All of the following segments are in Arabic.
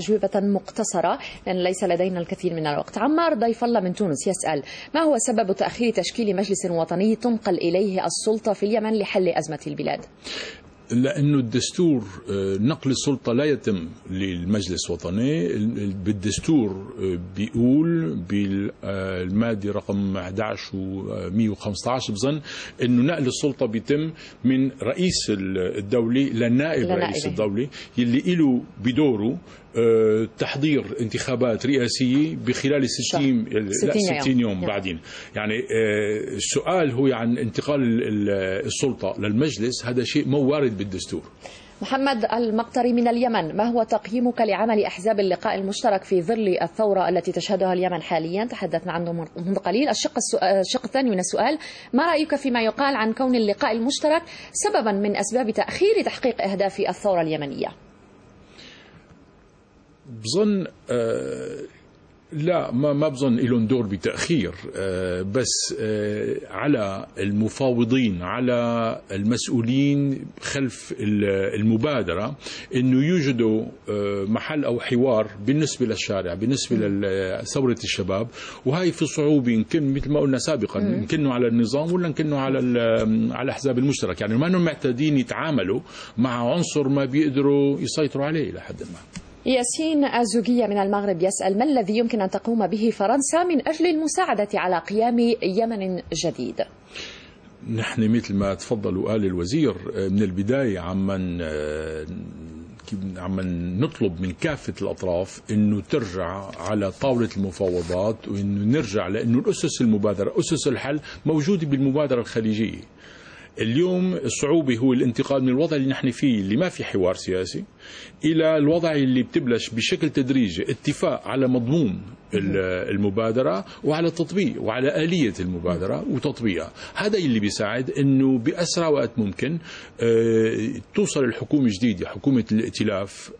أجوبة مقتصرة لأن ليس لدينا الكثير من الوقت. عمار ضيف الله من تونس يسأل ما هو سبب تأخير تشكيل مجلس وطني تنقل إليه السلطة في اليمن لحل أزمة البلاد؟ لأنه الدستور نقل السلطة لا يتم للمجلس الوطني. بالدستور بيقول بالماده رقم 11 و115 بظن إنه نقل السلطة بيتم من رئيس الدولة لنائب رئيس الدولة يلي له بدوره تحضير انتخابات رئاسية بخلال 60 لا 60 يوم, يوم بعدين. يعني السؤال هو عن انتقال السلطة للمجلس. هذا شيء مو وارد بالدستور. محمد المقطري من اليمن ما هو تقييمك لعمل أحزاب اللقاء المشترك في ظل الثورة التي تشهدها اليمن حاليا؟ تحدثنا عنه منذ قليل. الشق, الشق الثاني من السؤال ما رأيك فيما يقال عن كون اللقاء المشترك سببا من أسباب تأخير تحقيق أهداف الثورة اليمنية؟ بظن آه لا ما ما بظن لهم دور بتأخير آه بس آه على المفاوضين على المسؤولين خلف المبادرة إنه يوجدوا محل أو حوار بالنسبة للشارع بالنسبة لثوره الشباب. وهي في صعوبة يمكن مثل ما قلنا سابقا يمكن على النظام ولا يمكن على على الاحزاب المشترك. يعني ما إنهم معتادين يتعاملوا مع عنصر ما بيقدروا يسيطروا عليه لحد ما. ياسين الزوجية من المغرب يسأل ما الذي يمكن أن تقوم به فرنسا من أجل المساعدة على قيام يمن جديد؟ نحن مثل ما تفضل وقال الوزير من البداية عمن عم نطلب من كافة الأطراف أنه ترجع على طاولة المفاوضات وأنه نرجع لأنه الأسس المبادرة أسس الحل موجودة بالمبادرة الخليجية. اليوم الصعوبة هو الانتقال من الوضع اللي نحن فيه اللي ما في حوار سياسي إلى الوضع اللي بتبلش بشكل تدريجي اتفاق على مضمون المبادرة وعلى تطبيق وعلى آلية المبادرة وتطبيقها. هذا اللي بيساعد أنه بأسرع وقت ممكن توصل الحكومة الجديدة حكومة الائتلاف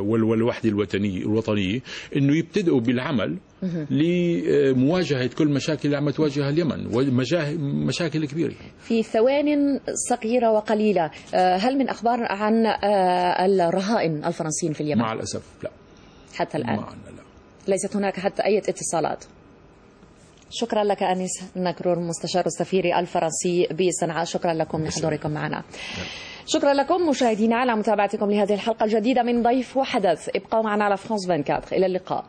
والوحدة الوطنية الوطنية أنه يبتدئوا بالعمل لمواجهة كل مشاكل اللي عم تواجهها اليمن ومشاكل كبيرة. في ثوان صغيرة وقليلة هل من أخبار عن الرهائن الفرنسيين في اليمن؟ مع الأسف لا. حتى الآن؟ معنا لا. ليست هناك حتى أي اتصالات. شكرا لك أنيس نكرور مستشار السفير الفرنسي بصنعاء. شكرا لكم لحضوركم معنا. شكرا لكم مشاهدينا على متابعتكم لهذه الحلقة الجديدة من ضيف وحدث. ابقوا معنا على فرانس 24 إلى اللقاء.